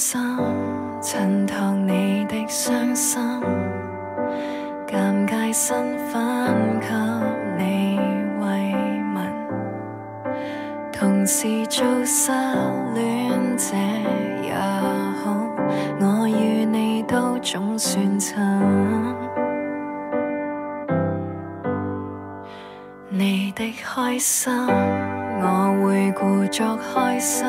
心衬托你的伤心尴尬身份给你慰问同时做失恋者也好我与你都总算衬你的开心我会故作开心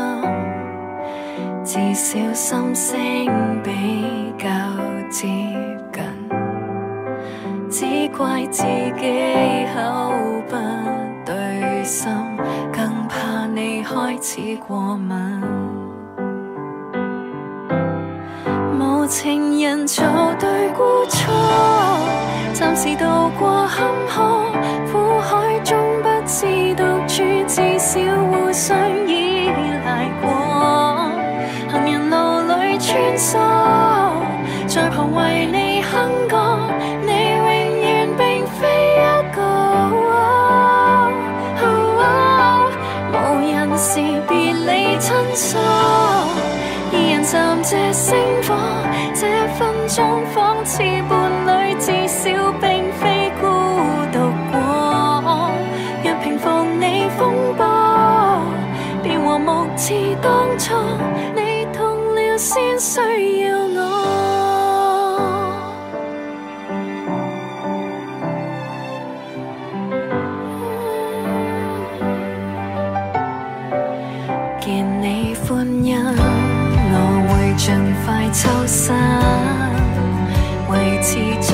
至少心声比较接近，只怪自己口不对心，更怕你开始过敏。无情人做对孤错，在旁为你哼歌，你永远并非一个。无人时别理亲疏，二人暂借星火，这分钟仿似伴侣，至少并非孤独过。若平复你风波，便和睦似当初。先需要我。见你欢欣，我会尽快抽身，维持在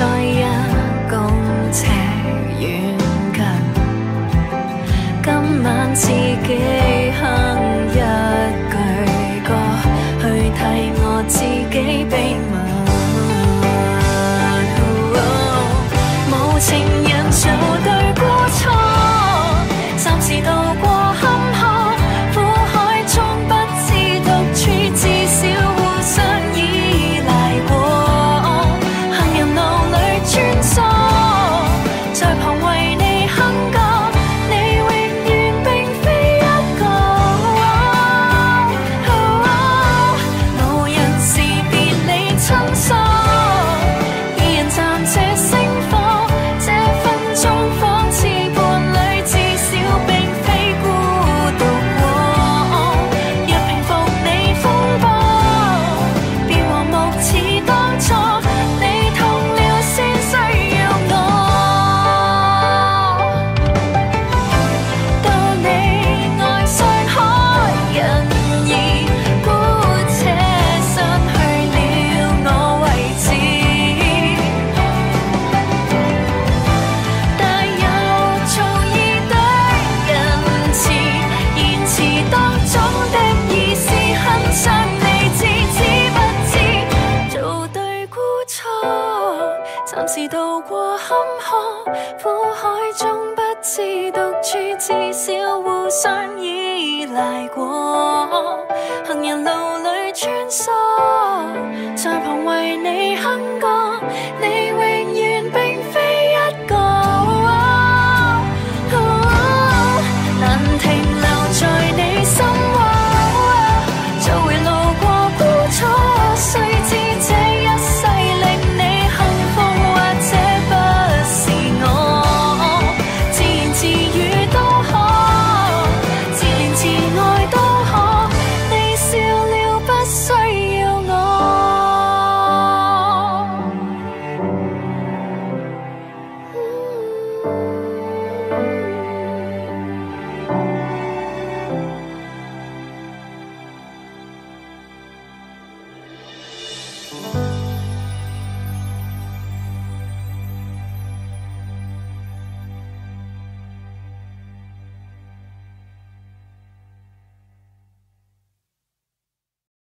暂时渡过坎坷，苦海中不至独处，至少互相依赖过。行人路里穿梭，在旁为你哼歌，你